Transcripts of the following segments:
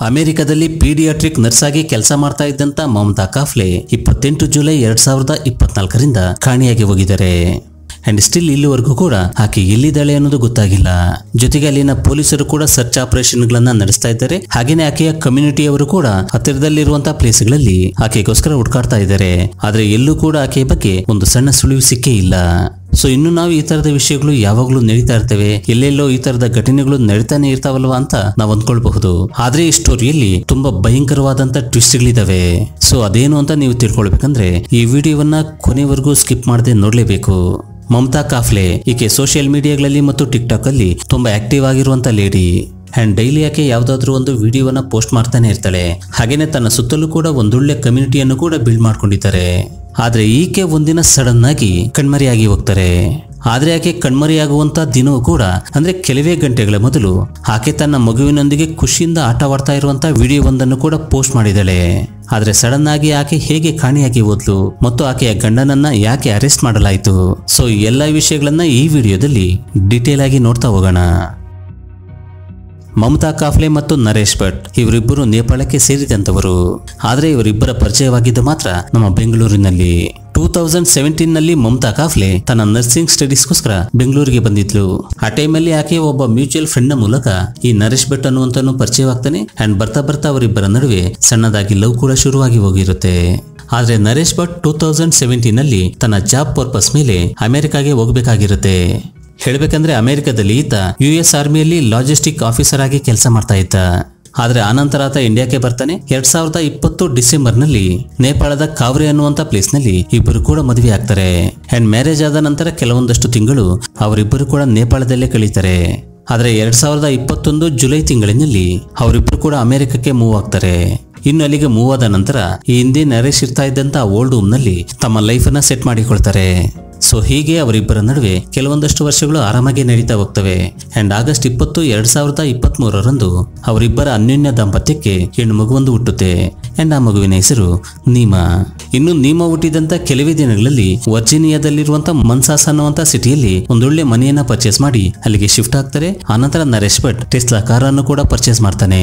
ಅಮೆರಿಕದಲ್ಲಿ paediatric nurse ಆಗಿ ಕೆಲಸ ಮಾಡ್ತಾ ಇದ್ದಂತ ಮಮತಾ ಕಾಫ್ಲೆ ಇಪ್ಪತ್ತೆಂಟು ಜುಲೈ ಎರಡ್ ಸಾವಿರದ ಇಪ್ಪತ್ನಾಲ್ಕರಿಂದ ಕಾಣೆಯಾಗಿ ಹೋಗಿದ್ದಾರೆ. ಅಂಡ್ ಸ್ಟಿಲ್ ಇಲ್ಲಿವರೆಗೂ ಕೂಡ ಆಕೆ ಎಲ್ಲಿದ್ದಾಳೆ ಅನ್ನೋದು ಗೊತ್ತಾಗಿಲ್ಲ. ಜೊತೆಗೆ ಅಲ್ಲಿನ ಪೊಲೀಸರು ಕೂಡ ಸರ್ಚ್ ಆಪರೇಷನ್ ಗಳನ್ನ ನಡೆಸ್ತಾ ಇದ್ದಾರೆ. ಹಾಗೇನೆ ಆಕೆಯ ಕಮ್ಯುನಿಟಿ ಅವರು ಕೂಡ ಹತ್ತಿರದಲ್ಲಿರುವಂತಹ ಪ್ಲೇಸ್ಗಳಲ್ಲಿ ಆಕೆಗೋಸ್ಕರ ಹುಡುಕಾಡ್ತಾ ಇದ್ದಾರೆ. ಆದ್ರೆ ಎಲ್ಲೂ ಕೂಡ ಆಕೆಯ ಬಗ್ಗೆ ಒಂದು ಸಣ್ಣ ಸುಳಿವು ಸಿಕ್ಕೇ ಇಲ್ಲ. ಸೊ ಇನ್ನು ನಾವು ಈ ತರದ ವಿಷಯಗಳು ಯಾವಾಗಲೂ ನಡೀತಾ ಇರ್ತವೆ. ಎಲ್ಲೆಲ್ಲೋ ಈ ತರದ ಘಟನೆಗಳು ನಡೀತಾನೆ ಇರ್ತಾವಲ್ವಾ ಅಂತ ನಾವು ಅಂದ್ಕೊಳ್ಬಹುದು. ಆದ್ರೆ ಈ ಸ್ಟೋರಿಯಲ್ಲಿ ತುಂಬಾ ಭಯಂಕರವಾದಂತ ಟ್ವಿಸ್ಟ್ ಗಳಿದಾವೆ ಸೊ ಅದೇನು ಅಂತ ನೀವು ತಿಳ್ಕೊಳ್ಬೇಕಂದ್ರೆ ಈ ವಿಡಿಯೋವನ್ನ ಕೊನೆವರೆಗೂ ಸ್ಕಿಪ್ ಮಾಡದೆ ನೋಡ್ಲೇಬೇಕು. ಮಮತಾ ಕಾಫ್ಲೆ, ಈಕೆ ಸೋಷಿಯಲ್ ಮೀಡಿಯಾಗಳಲ್ಲಿ ಮತ್ತು ಟಿಕ್ ಟಾಕ್ ಅಲ್ಲಿ ತುಂಬಾ ಆಕ್ಟಿವ್ ಆಗಿರುವಂತ ಲೇಡಿ ಅಂಡ್ ಡೈಲಿ ಆಕೆ ಯಾವ್ದಾದ್ರು ಒಂದು ವಿಡಿಯೋವನ್ನ ಪೋಸ್ಟ್ ಮಾಡ್ತಾನೆ ಇರ್ತಾಳೆ. ಹಾಗೇನೆ ತನ್ನ ಸುತ್ತಲೂ ಕೂಡ ಒಂದೊಳ್ಳೆ ಕಮ್ಯುನಿಟಿಯನ್ನು ಕೂಡ ಬಿಲ್ಡ್ ಮಾಡ್ಕೊಂಡಿದ್ದಾರೆ. ಆದ್ರೆ ಈಕೆ ಒಂದಿನ ಸಡನ್ ಆಗಿ ಕಣ್ಮರೆಯಾಗಿ ಹೋಗ್ತಾರೆ. ಆದ್ರೆ ಆಕೆ ಕಣ್ಮರೆಯಾಗುವಂತ ದಿನವೂ ಕೂಡ, ಅಂದ್ರೆ ಕೆಲವೇ ಗಂಟೆಗಳ ಮೊದಲು ಆಕೆ ತನ್ನ ಮಗುವಿನೊಂದಿಗೆ ಖುಷಿಯಿಂದ ಆಟವಾಡ್ತಾ ಇರುವಂತ ವಿಡಿಯೋ ಒಂದನ್ನು ಕೂಡ ಪೋಸ್ಟ್ ಮಾಡಿದ್ದಾಳೆ. ಆದ್ರೆ ಸಡನ್ ಆಗಿ ಆಕೆ ಹೇಗೆ ಕಾಣೆಯಾಗಿ ಹೋದ್ಲು ಮತ್ತು ಆಕೆಯ ಗಂಡನನ್ನ ಯಾಕೆ ಅರೆಸ್ಟ್ ಮಾಡಲಾಯಿತು? ಸೊ ಎಲ್ಲಾ ವಿಷಯಗಳನ್ನ ಈ ವಿಡಿಯೋದಲ್ಲಿ ಡೀಟೇಲ್ ಆಗಿ ನೋಡ್ತಾ ಹೋಗೋಣ. ಮಮತಾ ಕಾಫ್ಲೆ ಮತ್ತು ನರೇಶ್ ಭಟ್ ಇವರಿಬ್ಬರು ನೇಪಾಳಕ್ಕೆ ಸೇರಿದಂತವರು. ಆದರೆ ಇವರಿಬ್ಬರ ಪರಿಚಯವಾಗಿದ್ದು ಮಾತ್ರ ನಮ್ಮ ಬೆಂಗಳೂರಿನಲ್ಲಿ. ಟೂ ತೌಸಂಡ್ ಸೆವೆಂಟೀನ್ನಲ್ಲಿ ಮಮತಾ ಕಾಫ್ಲೆ ತನ್ನ ನರ್ಸಿಂಗ್ ಸ್ಟಡೀಸ್ಗೋಸ್ಕರ ಬೆಂಗಳೂರಿಗೆ ಬಂದಿದ್ಲು. ಆ ಟೈಮಲ್ಲಿ ಆಕೆ ಒಬ್ಬ ಮ್ಯೂಚುವಲ್ ಫ್ರೆಂಡ್ ಮೂಲಕ ಈ ನರೇಶ್ ಭಟ್ ಅನ್ನುವಂತನು ಪರಿಚಯವಾಗ್ತಾನೆ ಅಂಡ್ ಬರ್ತಾ ಬರ್ತಾ ಅವರಿಬ್ಬರ ನಡುವೆ ಸಣ್ಣದಾಗಿ ಲವ್ ಕೂಡ ಶುರುವಾಗಿ ಹೋಗಿರುತ್ತೆ. ಆದ್ರೆ ನರೇಶ್ ಭಟ್ ಟೂ ತೌಸಂಡ್ ಸೆವೆಂಟೀನ್ನಲ್ಲಿ ತನ್ನ ಜಾಬ್ ಪರ್ಪಸ್ ಮೇಲೆ ಅಮೆರಿಕಾಗೆ ಹೋಗ್ಬೇಕಾಗಿರುತ್ತೆ. ಹೇಳಬೇಕಂದ್ರೆ ಅಮೆರಿಕದಲ್ಲಿ ಈತ ಯು ಎಸ್ ಆರ್ಮಿಯಲ್ಲಿ ಲಾಜಿಸ್ಟಿಕ್ ಆಫೀಸರ್ ಆಗಿ ಕೆಲಸ ಮಾಡ್ತಾ ಇದ್ದ. ಆದ್ರೆ ಆನಂತರ ಆತ ಇಂಡಿಯಾಕ್ಕೆ ಬರ್ತಾನೆ. ಎರಡ್ ಸಾವಿರದ ಇಪ್ಪತ್ತು ಡಿಸೆಂಬರ್ನಲ್ಲಿ ನೇಪಾಳದ ಕಾವ್ರಿ ಅನ್ನುವಂತ ಪ್ಲೇಸ್ನಲ್ಲಿ ಇಬ್ಬರು ಕೂಡ ಮದುವೆ ಆಗ್ತಾರೆ. ಅಂಡ್ ಮ್ಯಾರೇಜ್ ಆದ ನಂತರ ಕೆಲವೊಂದಷ್ಟು ತಿಂಗಳು ಅವರಿಬ್ಬರು ಕೂಡ ನೇಪಾಳದಲ್ಲೇ ಕಳೀತಾರೆ. ಆದರೆ ಎರಡ್ ಸಾವಿರದ ಇಪ್ಪತ್ತೊಂದು ಜುಲೈ ತಿಂಗಳಿನಲ್ಲಿ ಅವರಿಬ್ಬರು ಕೂಡ ಅಮೆರಿಕಕ್ಕೆ ಮೂವ್ ಆಗ್ತಾರೆ. ಇನ್ನು ಅಲ್ಲಿಗೆ ಮೂವ್ ಆದ ನಂತರ ಈ ಹಿಂದೆ ನರೇಶ್ ಇರ್ತಾ ಇದ್ದಂತ ಓಲ್ಡ್ ರೂಮ್ನಲ್ಲಿ ತಮ್ಮ ಲೈಫ್ ಅನ್ನ ಸೆಟ್ ಮಾಡಿಕೊಳ್ತಾರೆ. ಸೊ ಹೀಗೆ ಅವರಿಬ್ಬರ ನಡುವೆ ಕೆಲವೊಂದಷ್ಟು ವರ್ಷಗಳು ಆರಾಮಾಗಿ ನಡೀತಾ ಹೋಗ್ತವೆ. ಅಂಡ್ ಆಗಸ್ಟ್ ಇಪ್ಪತ್ತು, ಎರಡ್ ಸಾವಿರದ ಇಪ್ಪತ್ತ್ ಮೂರರಂದು ಅವರಿಬ್ಬರ ಅನ್ಯೋನ್ಯ ದಾಂಪತ್ಯಕ್ಕೆ ಹೆಣ್ಣು ಮಗುವೊಂದು ಹುಟ್ಟುತ್ತೆ. ಅಂಡ್ ಆ ಮಗುವಿನ ಹೆಸರು ನೀಮಾ. ಇನ್ನು ನೀಮಾ ಹುಟ್ಟಿದಂತ ಕೆಲವೇ ದಿನಗಳಲ್ಲಿ ವರ್ಜಿನಿಯಾದಲ್ಲಿರುವಂತ ಮನ್ಸಾಸ್ ಅನ್ನುವಂತ ಸಿಟಿಯಲ್ಲಿ ಒಂದೊಳ್ಳೆ ಮನೆಯನ್ನ ಪರ್ಚೇಸ್ ಮಾಡಿ ಅಲ್ಲಿಗೆ ಶಿಫ್ಟ್ ಆಗ್ತಾರೆ. ಆನಂತರ ನರೇಶ್ ಭಟ್ ಟೆಸ್ಲಾ ಕಾರನ್ನು ಕೂಡ ಪರ್ಚೇಸ್ ಮಾಡ್ತಾನೆ.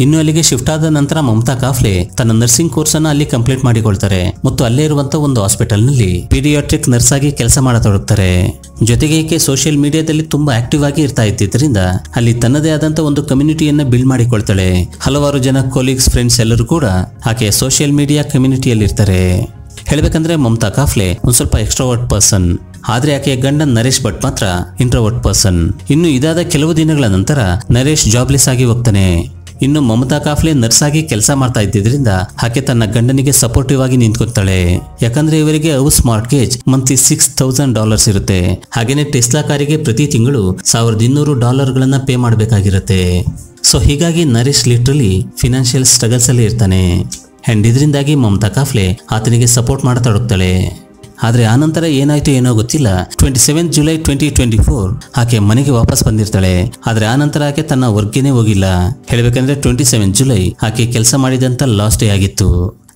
ಇನ್ನು ಅಲ್ಲಿಗೆ ಶಿಫ್ಟ್ ಆದ ನಂತರ ಮಮತಾ ಕಾಫ್ಲೆ ತನ್ನ ನರ್ಸಿಂಗ್ ಕೋರ್ಸ್ ಅನ್ನ ಅಲ್ಲಿ ಕಂಪ್ಲೀಟ್ ಮಾಡಿಕೊಳ್ತಾರೆ. ಮತ್ತು ಅಲ್ಲೇ ಇರುವಂತ ಒಂದು ಹಾಸ್ಪಿಟಲ್ನಲ್ಲಿ ಪೀಡಿಯಾಟ್ರಿಕ್ ನರ್ಸ್ ಆಗಿ ಕೆಲಸ ಮಾಡತೊಡಗ್ತಾರೆ. ಜೊತೆಗೆ ಈಕೆ ಸೋಷಿಯಲ್ ಮೀಡಿಯಾದಲ್ಲಿ ತುಂಬಾ ಆಕ್ಟಿವ್ ಆಗಿ ಇರ್ತಾ ಇದ್ದಿದ್ರಿಂದ ಅಲ್ಲಿ ತನ್ನದೇ ಆದಂತ ಒಂದು ಕಮ್ಯುನಿಟಿಯನ್ನ ಬಿಲ್ಡ್ ಮಾಡಿಕೊಳ್ತಾಳೆ. ಹಲವಾರು ಜನ ಕೊಲೀಗ್ಸ್ ಫ್ರೆಂಡ್ಸ್ ಎಲ್ಲರೂ ಕೂಡ ಆಕೆ ಸೋಷಿಯಲ್ ಮೀಡಿಯಾ ಕಮ್ಯುನಿಟಿಯಲ್ಲಿ ಇರ್ತಾರೆ. ಹೇಳಬೇಕಂದ್ರೆ ಮಮತಾ ಕಾಫ್ಲೆ ಒಂದ್ ಸ್ವಲ್ಪ ಎಕ್ಸ್ಟ್ರಾವರ್ಟ್ ಪರ್ಸನ್ ಆದ್ರೆ ಆಕೆಯ ಗಂಡ ನರೇಶ್ ಭಟ್ ಮಾತ್ರ ಇಂಟ್ರೋವರ್ಟ್ ಪರ್ಸನ್ ಇನ್ನು ಇದಾದ ಕೆಲವು ದಿನಗಳ ನಂತರ ನರೇಶ್ ಜಾಬ್ಲೆಸ್ ಆಗಿ ಹೋಗ್ತಾನೆ. ಇನ್ನು ಮಮತಾ ಕಾಫ್ಲೆ ನರ್ಸ್ ಆಗಿ ಕೆಲಸ ಮಾಡ್ತಾ ಇದ್ದಿದ್ರಿಂದ ಆಕೆ ತನ್ನ ಗಂಡನಿಗೆ ಸಪೋರ್ಟಿವ್ ಆಗಿ ನಿಂತ್ಕೊತಾಳೆ ಯಾಕಂದ್ರೆ ಇವರಿಗೆ house mortgage monthly six thousand dollars ಇರುತ್ತೆ. ಹಾಗೇನೆ ಟೆಸ್ಲಾ ಕಾರಿಗೆ ಪ್ರತಿ ತಿಂಗಳು ಸಾವಿರದ ಇನ್ನೂರು ಡಾಲರ್ಗಳನ್ನ ಪೇ ಮಾಡಬೇಕಾಗಿರುತ್ತೆ. ಸೊ ಹೀಗಾಗಿ ನರೇಶ್ ಲಿಟ್ರಲಿ ಫಿನಾನ್ಷಿಯಲ್ ಸ್ಟ್ರಗಲ್ಸ್ ಅಲ್ಲಿ ಇರ್ತಾನೆ. ಅಂಡ್ ಇದರಿಂದಾಗಿ ಮಮತಾ ಕಾಫ್ಲೆ ಆತನಿಗೆ ಸಪೋರ್ಟ್ ಮಾಡತೊಡಗ್ತಾಳೆ ಆದ್ರೆ ಆನಂತರ ಏನಾಯ್ತು ಏನೋ ಗೊತ್ತಿಲ್ಲ. Twenty seven July twenty twenty four ಆಕೆ ಮನೆಗೆ ವಾಪಸ್ ಬಂದಿರ್ತಾಳೆ. ಆದರೆ ಆನಂತರ ಆಕೆ ತನ್ನ ವರ್ಗೇನೆ ಹೋಗಿಲ್ಲ. ಹೇಳಬೇಕಂದ್ರೆ ಟ್ವೆಂಟಿ ಸೆವೆನ್ ಜುಲೈ ಆಕೆ ಕೆಲಸ ಮಾಡಿದಂತ ಲಾಸ್ಟ್ ಡೇ ಆಗಿತ್ತು.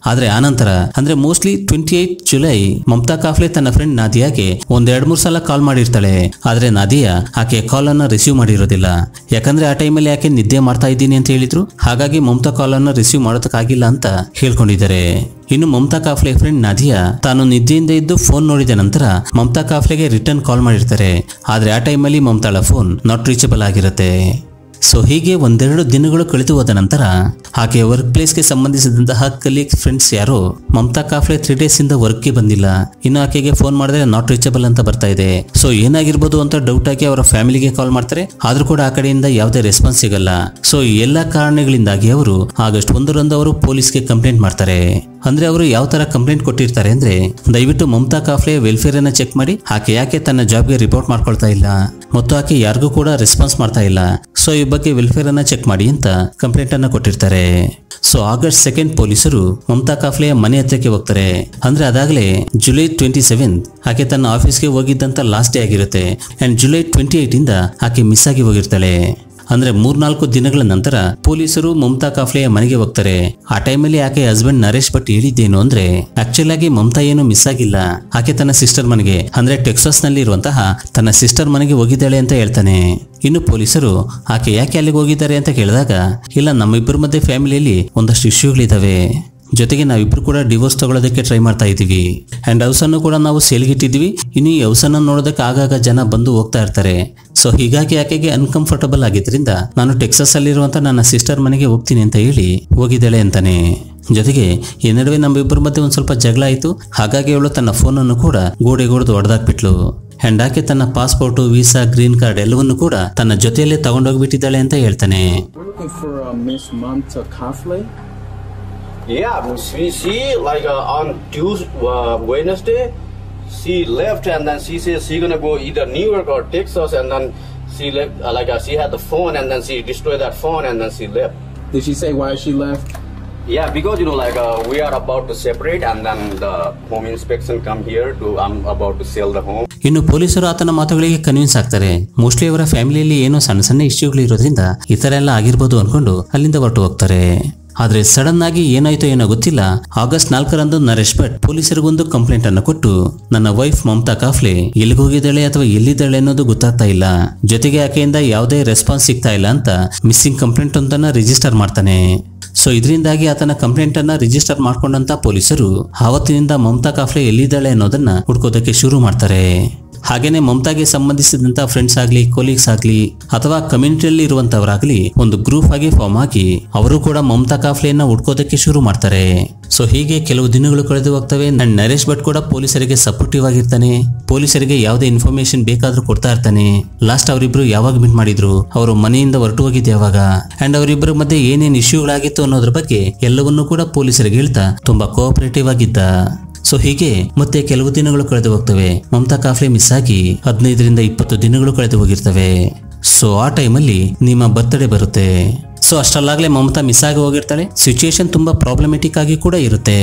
ಆದ್ರೆ ಆನಂತರ ಅಂದ್ರೆ mostly twenty eight July Mamata Kafle ತನ್ನ ಫ್ರೆಂಡ್ ನಾದಿಯಾಗೆ ಒಂದ್ ಎರಡ್ ಮೂರ್ ಸಲ ಕಾಲ್ ಮಾಡಿರ್ತಾಳೆ. ಆದ್ರೆ ನಾದಿಯಾ ಆಕೆ ಕಾಲ್ ಅನ್ನ ರಿಸೀವ್ ಮಾಡಿರೋದಿಲ್ಲ. ಯಾಕಂದ್ರೆ ಆ ಟೈಮಲ್ಲಿ ಆಕೆ ನಿದ್ದೆ ಮಾಡ್ತಾ ಇದ್ದೀನಿ ಅಂತ ಹೇಳಿದ್ರು. ಹಾಗಾಗಿ ಮಮತಾ ಕಾಲ್ ಅನ್ನ ರಿಸೀವ್ ಮಾಡೋದಕ್ಕಾಗಿಲ್ಲ ಅಂತ ಹೇಳ್ಕೊಂಡಿದ್ದಾರೆ. ಇನ್ನು ಮಮತಾ ಕಾಫ್ಲೆ ಫ್ರೆಂಡ್ ನಾದಿಯಾ ತಾನು ನಿದ್ದೆಯಿಂದ ಇದ್ದು ಫೋನ್ ನೋಡಿದ ನಂತರ ಮಮತಾ ಕಾಫ್ಲೆಗೆ ರಿಟರ್ನ್ ಕಾಲ್ ಮಾಡಿರ್ತಾರೆ. ಆದ್ರೆ ಆ ಟೈಮಲ್ಲಿ ಮಮತಾಳ ಫೋನ್ ನಾಟ್ ರೀಚಬಲ್ ಆಗಿರುತ್ತೆ. ಸೊ ಹೀಗೆ ಒಂದೆರಡು ದಿನಗಳು ಕಳೆದು ಹೋದ ನಂತರ ಆಕೆ ವರ್ಕ್ ಪ್ಲೇಸ್ಗೆ ಸಂಬಂಧಿಸಿದಂತಹ ಕಲೀಗ್ ಫ್ರೆಂಡ್ಸ್ ಯಾರು, ಮಮತಾ ಕಾಫ್ಲೆ ತ್ರೀ ಡೇಸ್ ಇಂದ ವರ್ಕ್ಗೆ ಬಂದಿಲ್ಲ. ಇನ್ನು ಆಕೆಗೆ ಫೋನ್ ಮಾಡಿದ್ರೆ ನಾಟ್ ರೀಚಬಲ್ ಅಂತ ಬರ್ತಾ ಇದೆ. ಸೊ ಏನಾಗಿರ್ಬೋದು ಅಂತ ಡೌಟ್ ಆಗಿ ಅವರ ಫ್ಯಾಮಿಲಿಗೆ ಕಾಲ್ ಮಾಡ್ತಾರೆ. ಆದ್ರೂ ಕೂಡ ಆ ಕಡೆಯಿಂದ ಯಾವುದೇ ರೆಸ್ಪಾನ್ಸ್ ಸಿಗಲ್ಲ. ಸೊ ಎಲ್ಲಾ ಕಾರಣಗಳಿಂದಾಗಿ ಅವರು ಆಗಸ್ಟ್ ಒಂದರಂದು ಅವರು ಪೊಲೀಸ್ಗೆ ಕಂಪ್ಲೇಂಟ್ ಮಾಡ್ತಾರೆ. ಅಂದ್ರೆ ಅವರು ಯಾವ ತರ ಕಂಪ್ಲೇಂಟ್ ಕೊಟ್ಟಿರ್ತಾರೆ ಅಂದ್ರೆ ದಯವಿಟ್ಟು ಮಮತಾ ಕಾಫ್ಲೆ ವೆಲ್ಫೇರ್ ಅನ್ನ ಚೆಕ್ ಮಾಡಿ, ಆಕೆ ಯಾಕೆ ತನ್ನ ಜಾಬ್ಗೆ ರಿಪೋರ್ಟ್ ಮಾಡ್ಕೊಳ್ತಾ ಇಲ್ಲ? ಮತ್ತು ಆಕೆ ಯಾರಿಗೂ ಕೂಡ ರೆಸ್ಪಾನ್ಸ್ ಮಾಡ್ತಾ ಇಲ್ಲ. ಸೊ ಈ ಬಗ್ಗೆ ವೆಲ್ಫೇರ್ ಅನ್ನ ಚೆಕ್ ಮಾಡಿ ಅಂತ ಕಂಪ್ಲೇಂಟ್ ಅನ್ನ ಕೊಟ್ಟಿರ್ತಾರೆ. ಸೊ ಆಗಸ್ಟ್ ಸೆಕೆಂಡ್ ಪೊಲೀಸರು ಮಮತಾ ಕಾಫ್ಲೆಯ ಮನೆ ಹತ್ರಕ್ಕೆ ಹೋಗ್ತಾರೆ. ಅಂದ್ರೆ ಅದಾಗಲೇ ಜುಲೈ ಟ್ವೆಂಟಿ ಸೆವೆನ್ ಆಕೆ ತನ್ನ ಆಫೀಸ್ಗೆ ಹೋಗಿದ್ದಂತ ಲಾಸ್ಟ್ ಡೇ ಆಗಿರುತ್ತೆ. ಅಂಡ್ ಜುಲೈ ಟ್ವೆಂಟಿ ಏಟ್ ಇಂದ ಆಕೆ ಮಿಸ್ ಆಗಿ ಹೋಗಿರ್ತಾಳೆ. ಅಂದ್ರೆ ಮೂರ್ನಾಲ್ಕು ದಿನಗಳ ನಂತರ ಪೊಲೀಸರು ಮಮತಾ ಕಾಫ್ಲೆಯ ಮನೆಗೆ ಹೋಗ್ತಾರೆ. ಆ ಟೈಮಲ್ಲಿ ಆಕೆ ಹಸ್ಬೆಂಡ್ ನರೇಶ್ ಭಟ್ ಹೇಳಿದ್ದೇನು ಅಂದ್ರೆ ಆಕ್ಚುಲ್ ಆಗಿ ಮಮತಾ ಏನು ಮಿಸ್ ಆಗಿಲ್ಲ. ಆಕೆ ತನ್ನ ಸಿಸ್ಟರ್ ಮನೆಗೆ, ಅಂದ್ರೆ ಟೆಕ್ಸಾಸ್ನಲ್ಲಿ ಇರುವಂತಹ ತನ್ನ ಸಿಸ್ಟರ್ ಮನೆಗೆ ಹೋಗಿದ್ದಾಳೆ ಅಂತ ಹೇಳ್ತಾನೆ. ಇನ್ನು ಪೊಲೀಸರು, ಆಕೆ ಯಾಕೆ ಅಲ್ಲಿಗೆ ಹೋಗಿದ್ದಾರೆ? ಅಂತ ಕೇಳಿದಾಗ, ಇಲ್ಲ, ನಮ್ಮಿಬ್ಬರ ಮಧ್ಯೆ ಫ್ಯಾಮಿಲಿಯಲ್ಲಿ ಒಂದಷ್ಟು ಇಶ್ಯೂಗಳಿದಾವೆ ಜೊತೆಗೆ ನಾವಿಬ್ರು ಕೂಡ ಡಿವೋರ್ಸ್ ತಗೊಳ್ಳೋದಕ್ಕೆ ಟ್ರೈ ಮಾಡ್ತಾ ಇದ್ದೀವಿ. ಅಂಡ್ ಹೌಸನ್ನು ಕೂಡ ನಾವು ಸೇಲ್ಗಿಟ್ಟಿದ್ವಿ ಇನ್ನು ಈ ಹೌಸನ್ನು ನೋಡೋದಕ್ಕೆ ಆಗಾಗ ಜನ ಬಂದು ಹೋಗ್ತಾ ಇರ್ತಾರೆ. ಸೊ ಹೀಗಾಗಿ ಆಕೆಗೆ ಅನ್ಕಂಫರ್ಟಬಲ್ ಆಗಿದ್ರಿಂದ ನಾನು ಟೆಕ್ಸಸ್ ಅಲ್ಲಿರುವಂತ ನನ್ನ ಸಿಸ್ಟರ್ ಮನೆಗೆ ಹೋಗ್ತೀನಿ ಅಂತ ಹೇಳಿ ಹೋಗಿದ್ದಾಳೆ ಅಂತಾನೆ. ಜೊತೆಗೆ ಈ ನಡುವೆ ನಮ್ಮಿಬ್ಬರ ಮಧ್ಯೆ ಒಂದು ಸ್ವಲ್ಪ ಜಗಳ ಆಯಿತು. ಹಾಗಾಗಿ ಅವಳು ತನ್ನ ಫೋನನ್ನು ಕೂಡ ಗೋಡೆಗೊಡೆದು ಹೊಡೆದಾಕ್ಬಿಟ್ಲು ಅಂಡ್ ಆಕೆ ತನ್ನ ಪಾಸ್ಪೋರ್ಟು ವೀಸಾ ಗ್ರೀನ್ ಕಾರ್ಡ್ ಎಲ್ಲವನ್ನು ಕೂಡ ತನ್ನ ಜೊತೆಯಲ್ಲೇ ತಗೊಂಡೋಗ್ಬಿಟ್ಟಿದ್ದಾಳೆ ಅಂತ ಹೇಳ್ತಾನೆ. Yeah, she, she like uh, on Tuesday, uh, Wednesday, she left and then she says she gonna go either New York or Texas and then she left uh, like uh, she had the phone and then she destroyed that phone and then she left. Did she say why she left? Yeah, because you know like uh, we are about to separate and then the home inspection come here to I'm about to sell the home. ಇನ್ನು ಪೊಲೀಸರು ಆತನ ಮಾತುಗಳಿಗೆ convince ಆಗ್ತಾರೆ mostly ಅವರ ಫ್ಯಾಮಿಲಿಯಲ್ಲಿ ಏನೋ ಸಣ್ಣ ಸಣ್ಣ ಇಶ್ಯೂಗಳು ಇರೋದ್ರಿಂದ ಈ ತರ ಎಲ್ಲ ಆಗಿರ್ಬೋದು ಅನ್ಕೊಂಡು ಅಲ್ಲಿಂದ ಹೊರಟು ಹೋಗ್ತಾರೆ ಆದ್ರೆ ಸಡನ್ ಆಗಿ ಏನಾಯ್ತೋ ಏನೋ ಗೊತ್ತಿಲ್ಲ. ಆಗಸ್ಟ್ ನಾಲ್ಕರಂದು ನರೇಶ್ ಭಟ್ ಪೊಲೀಸರಿಗೊಂದು ಕಂಪ್ಲೇಂಟ್ ಅನ್ನು ಕೊಟ್ಟು, ನನ್ನ ವೈಫ್ ಮಮತಾ ಕಾಫ್ಲೆ ಎಲ್ಲಿಗೆ ಹೋಗಿದ್ದಾಳೆ ಅಥವಾ ಎಲ್ಲಿದ್ದಾಳೆ ಅನ್ನೋದು ಗೊತ್ತಾಗ್ತಾ ಇಲ್ಲ. ಜೊತೆಗೆ ಆಕೆಯಿಂದ ಯಾವುದೇ ರೆಸ್ಪಾನ್ಸ್ ಸಿಗ್ತಾ ಇಲ್ಲ ಅಂತ ಮಿಸ್ಸಿಂಗ್ ಕಂಪ್ಲೇಂಟ್ ಒಂದನ್ನ ರಿಜಿಸ್ಟರ್ ಮಾಡ್ತಾನೆ. ಸೊ ಇದರಿಂದಾಗಿ ಆತನ ಕಂಪ್ಲೇಂಟ್ ಅನ್ನ ರಿಜಿಸ್ಟರ್ ಮಾಡ್ಕೊಂಡಂತ ಪೊಲೀಸರು, ಆವತ್ತಿನಿಂದ ಮಮತಾ ಕಾಫ್ಲೆ ಎಲ್ಲಿದ್ದಾಳೆ ಅನ್ನೋದನ್ನ ಹುಡ್ಕೋದಕ್ಕೆ ಶುರು ಮಾಡ್ತಾರೆ. ಹಾಗೇನೆ ಮಮತಾಗೆ ಸಂಬಂಧಿಸಿದಂತ ಫ್ರೆಂಡ್ಸ್ ಆಗ್ಲಿ ಕೊಲೀಗ್ಸ್ ಆಗ್ಲಿ, ಅಥವಾ ಕಮ್ಯುನಿಟಿಯಲ್ಲಿ ಇರುವಂತವರಾಗ್ಲಿ, ಒಂದು ಗ್ರೂಪ್ ಆಗಿ ಫಾರ್ಮ್ ಆಗಿ ಅವರು ಕೂಡ ಮಮತಾ ಕಾಫ್ಲೆಯನ್ನ ಹುಡ್ಕೋದಕ್ಕೆ ಶುರು ಮಾಡ್ತಾರೆ. ಸೊ ಹೀಗೆ ಕೆಲವು ದಿನಗಳು ಕಳೆದು ಹೋಗ್ತವೆ. ನನ್ನ ನರೇಶ್ ಭಟ್ ಕೂಡ ಪೊಲೀಸರಿಗೆ ಸಪೋರ್ಟಿವ್ ಆಗಿರ್ತಾನೆ. ಪೊಲೀಸರಿಗೆ ಯಾವುದೇ ಇನ್ಫಾರ್ಮೇಶನ್ ಬೇಕಾದ್ರೂ ಕೊಡ್ತಾ ಇರ್ತಾನೆ. ಲಾಸ್ಟ್ ಅವರಿಬ್ರು ಯಾವಾಗ ಮೀಟ್ ಮಾಡಿದ್ರು? ಅವರು ಮನೆಯಿಂದ ಹೊರಟು ಹೋಗಿದ್ದೆ ಯಾವಾಗ ಅಂಡ್ ಅವರಿಬ್ಬರ ಮಧ್ಯೆ ಏನೇನು ಇಶ್ಯೂಗಳಾಗಿತ್ತು ಅನ್ನೋದ್ರ ಬಗ್ಗೆ ಎಲ್ಲವನ್ನೂ ಕೂಡ ಪೊಲೀಸರಿಗೆ ಹೇಳ್ತಾ ತುಂಬಾ ಕೋಆಪರೇಟಿವ್ ಆಗಿದ್ದ. ಸೊ ಹೀಗೆ ಮತ್ತೆ ಕೆಲವು ದಿನಗಳು ಕಳೆದು ಹೋಗ್ತವೆ. ಮಮತಾ ಕಾಫ್ಲೆ ಮಿಸ್ ಆಗಿ ಹದಿನೈದರಿಂದ ಇಪ್ಪತ್ತು ದಿನಗಳು ಕಳೆದು ಹೋಗಿರ್ತವೆ. ಸೊ ಆ ಟೈಮಲ್ಲಿ ನಿಮ್ಮ ಬರ್ತ್ಡೇ ಬರುತ್ತೆ. ಸೊ ಅಷ್ಟಲ್ಲಾಗಲೇ ಮಮತಾ ಮಿಸ್ ಆಗಿ ಹೋಗಿರ್ತಾಳೆ. ಸಿಚುಯೇಷನ್ ತುಂಬಾ ಪ್ರಾಬ್ಲಮೆಟಿಕ್ ಆಗಿ ಕೂಡ ಇರುತ್ತೆ.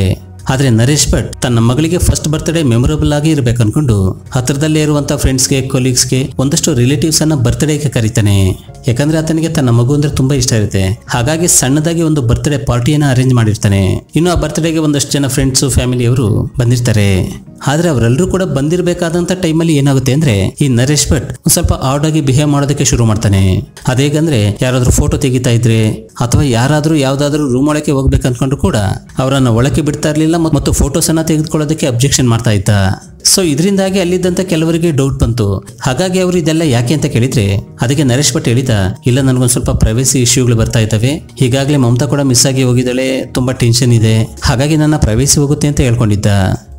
ಆದ್ರೆ ನರೇಶ್ ಭಟ್ ತನ್ನ ಮಗಳಿಗೆ ಫಸ್ಟ್ ಬರ್ತ್ಡೇ ಮೆಮೊರಬಲ್ ಆಗಿ ಇರಬೇಕು ಅನ್ಕೊಂಡು ಹತ್ರದಲ್ಲೇ ಇರುವಂತ ಫ್ರೆಂಡ್ಸ್ಗೆ ಕೊಲೀಗ್ಸ್ಗೆ ಒಂದಷ್ಟು ರಿಲೇಟಿವ್ಸ್ ಅನ್ನ ಬರ್ತ್ಡೇಗೆ ಕರೀತಾನೆ. ಯಾಕಂದ್ರೆ ಆತನಿಗೆ ತನ್ನ ಮಗು ಅಂದ್ರೆ ತುಂಬಾ ಇಷ್ಟ ಇರುತ್ತೆ. ಹಾಗಾಗಿ ಸಣ್ಣದಾಗಿ ಒಂದು ಬರ್ತ್ಡೇ ಪಾರ್ಟಿಯನ್ನ ಅರೇಂಜ್ ಮಾಡಿರ್ತಾನೆ. ಇನ್ನು ಆ ಬರ್ತ್ಡೇಗೆ ಒಂದಷ್ಟು ಜನ ಫ್ರೆಂಡ್ಸ್ ಫ್ಯಾಮಿಲಿಯವರು ಬಂದಿರ್ತಾರೆ. ಆದ್ರೆ ಅವರೆಲ್ಲರೂ ಕೂಡ ಬಂದಿರಬೇಕಾದಂತ ಟೈಮಲ್ಲಿ ಏನಾಗುತ್ತೆ ಅಂದ್ರೆ ಈ ನರೇಶ್ ಭಟ್ ಸ್ವಲ್ಪ ಆರ್ಡ್ ಆಗಿ ಬಿಹೇವ್ ಮಾಡೋದಕ್ಕೆ ಶುರು ಮಾಡ್ತಾನೆ. ಅದೇಗಂದ್ರೆ ಯಾರಾದ್ರೂ ಫೋಟೋ ತೆಗಿತಾ ಇದ್ರೆ ಅಥವಾ ಯಾರಾದ್ರೂ ಯಾವ್ದಾದ್ರೂ ರೂಮ್ ಒಳಗೆ ಹೋಗ್ಬೇಕು ಅನ್ಕೊಂಡ್ರು ಕೂಡ ಅವರನ್ನ ಒಳಕ್ಕೆ ಬಿಡ್ತಾ ಇರಲಿಲ್ಲ ಮತ್- ಮತ್ತು ಫೋಟೋಸ್ ಅನ್ನ ತೆಗೆದುಕೊಳ್ಳೋದಕ್ಕೆ ಅಬ್ಜೆಕ್ಷನ್ ಮಾಡ್ತಾ ಇದ್ದ. ಸೊ ಇದರಿಂದಾಗಿ ಅಲ್ಲಿದ್ದಂತ ಕೆಲವರಿಗೆ ಡೌಟ್ ಬಂತು. ಹಾಗಾಗಿ ಅವರು ಇದೆಲ್ಲ ಯಾಕೆ ಅಂತ ಕೇಳಿದ್ರೆ ಅದಕ್ಕೆ ನರೇಶ್ ಭಟ್ ಹೇಳಿದ, ಇಲ್ಲ, ನನಗೊಂದು ಸ್ವಲ್ಪ ಪ್ರೈವೇಸಿ ಇಶ್ಯೂಗಳು ಬರ್ತಾ ಇದ್ದಾವೆ. ಈಗಾಗಲೇ ಮಮತಾ ಕೂಡ ಮಿಸ್ ಆಗಿ ಹೋಗಿದ್ದಾಳೆ. ತುಂಬಾ ಟೆನ್ಷನ್ ಇದೆ. ಹಾಗಾಗಿ ನನ್ನ ಪ್ರೈವೇಸಿ ಹೋಗುತ್ತೆ ಅಂತ ಹೇಳ್ಕೊಂಡಿದ್ದ.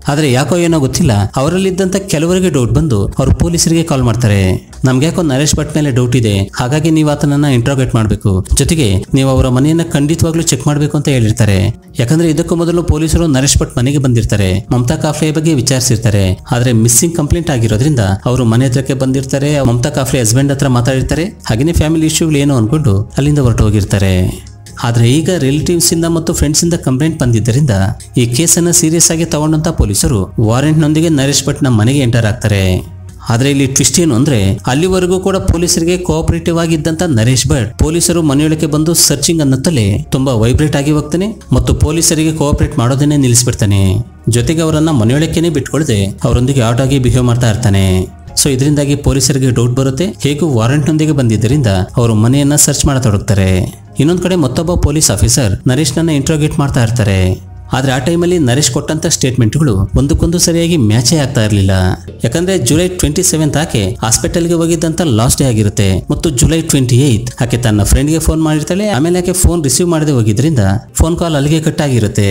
ಆದ್ರೆ ಯಾಕೋ ಏನೋ ಗೊತ್ತಿಲ್ಲ. ಅವರಲ್ಲಿದ್ದಂತ ಕೆಲವರಿಗೆ ಡೌಟ್ ಬಂದು ಅವರು ಪೊಲೀಸರಿಗೆ ಕಾಲ್ ಮಾಡ್ತಾರೆ. ನಮ್ಗೆ ಯಾಕೋ ನರೇಶ್ ಭಟ್ ಮೇಲೆ ಡೌಟ್ ಇದೆ. ಹಾಗಾಗಿ ನೀವು ಆತನನ್ನ ಇಂಟ್ರೋಗೇಟ್ ಮಾಡಬೇಕು. ಜೊತೆಗೆ ನೀವು ಅವರ ಮನೆಯನ್ನ ಖಂಡಿತವಾಗ್ಲೂ ಚೆಕ್ ಮಾಡಬೇಕು ಅಂತ ಹೇಳಿರ್ತಾರೆ. ಯಾಕಂದ್ರೆ ಇದಕ್ಕೂ ಮೊದಲು ಪೊಲೀಸರು ನರೇಶ್ ಭಟ್ ಮನೆಗೆ ಬಂದಿರ್ತಾರೆ. ಮಮತಾ ಕಾಫ್ಲೆ ಬಗ್ಗೆ ವಿಚಾರಿಸಿರ್ತಾರೆ. ಆದ್ರೆ ಮಿಸ್ಸಿಂಗ್ ಕಂಪ್ಲೇಂಟ್ ಆಗಿರೋದ್ರಿಂದ ಅವರು ಮನೆ ಹತ್ರಕ್ಕೆ ಬಂದಿರ್ತಾರೆ. ಮಮತಾ ಕಾಫ್ಲೆ ಹಸ್ಬೆಂಡ್ ಹತ್ರ ಮಾತಾಡಿರ್ತಾರೆ. ಹಾಗೇನೆ ಫ್ಯಾಮಿಲಿ ಇಶ್ಯೂಗಳು ಏನೋ ಅನ್ಕೊಂಡು ಅಲ್ಲಿಂದ ಹೊರಟು ಹೋಗಿರ್ತಾರೆ. ಆದ್ರೆ ಈಗ ರಿಲೇಟಿವ್ಸ್ ಇಂದ ಮತ್ತು ಫ್ರೆಂಡ್ಸ್ ಇಂದ ಕಂಪ್ಲೇಂಟ್ ಬಂದಿದ್ದರಿಂದ ಈ ಕೇಸನ್ನು ಸೀರಿಯಸ್ ಆಗಿ ತಗೊಂಡಂತ ಪೊಲೀಸರು ವಾರೆಂಟ್ ನೊಂದಿಗೆ ನರೇಶ್ ಭಟ್ ಮನೆಗೆ ಎಂಟರ್ ಆಗ್ತಾರೆ. ಆದರೆ ಇಲ್ಲಿ ಟ್ವಿಸ್ಟ್ ಏನು ಅಂದ್ರೆ ಅಲ್ಲಿವರೆಗೂ ಕೂಡ ಪೊಲೀಸರಿಗೆ ಕೋಆಪರೇಟಿವ್ ಆಗಿದ್ದಂತ ನರೇಶ್ ಭಟ್ ಪೊಲೀಸರು ಮನೆಯೊಳಗೆ ಬಂದು ಸರ್ಚಿಂಗ್ ಅನ್ನತ್ತಲೇ ತುಂಬಾ ವೈಬ್ರೇಟ್ ಆಗಿ ಹೋಗ್ತಾನೆ ಮತ್ತು ಪೊಲೀಸರಿಗೆ ಕೋಆಪರೇಟ್ ಮಾಡೋದನ್ನೇ ನಿಲ್ಲಿಸ್ಬಿಡ್ತಾನೆ. ಜೊತೆಗೆ ಅವರನ್ನ ಮನೆಯೊಳಕ್ಕೇನೆ ಬಿಟ್ಕೊಳ್ದೆ ಅವರೊಂದಿಗೆ ಆಟಾಗಿ ಆಗಿ ಬಿಹೇವ್ ಮಾಡ್ತಾ ಇರ್ತಾನೆ. ಸೊ ಇದರಿಂದಾಗಿ ಪೊಲೀಸರಿಗೆ ಡೌಟ್ ಬರುತ್ತೆ, ಹೇಗೂ ವಾರೆಂಟ್ನೊಂದಿಗೆ ಬಂದಿದ್ದರಿಂದ ಅವರು ಮನೆಯನ್ನ ಸರ್ಚ್ ಮಾಡತೊಡಗ್ತಾರೆ. ಇನ್ನೊಂದ್ ಕಡೆ ಮತ್ತೊಬ್ಬ ಪೊಲೀಸ್ ಆಫೀಸರ್ ನರೇಶ್ನನ್ನ ಇಂಟ್ರೋಗೇಟ್ ಮಾಡ್ತಾ ಇರ್ತಾರೆ. ಆದ್ರೆ ಆ ಟೈಮಲ್ಲಿ ನರೇಶ್ ಕೊಟ್ಟಂತ ಸ್ಟೇಟ್ಮೆಂಟ್ಗಳು ಒಂದಕ್ಕೊಂದು ಸರಿಯಾಗಿ ಮ್ಯಾಚೇ ಆಗ್ತಾ ಇರಲಿಲ್ಲ. ಯಾಕಂದ್ರೆ ಜುಲೈ ಟ್ವೆಂಟಿ ಸೆವೆಂತ್ ಆಕೆ ಹಾಸ್ಪಿಟಲ್ಗೆ ಹೋಗಿದ್ದಂತ ಲಾಸ್ಟ್ ಡೇ ಆಗಿರುತ್ತೆ. ಮತ್ತು ಜುಲೈ ಟ್ವೆಂಟಿ ಏತ್ ಆಕೆ ತನ್ನ ಫ್ರೆಂಡ್ಗೆ ಫೋನ್ ಮಾಡಿರ್ತಾಳೆ, ಆಮೇಲೆ ಆಕೆ ಫೋನ್ ರಿಸೀವ್ ಮಾಡದೆ ಹೋಗಿದ್ರಿಂದ ಫೋನ್ ಕಾಲ್ ಅಲ್ಲಿಗೆ ಕಟ್ ಆಗಿರುತ್ತೆ.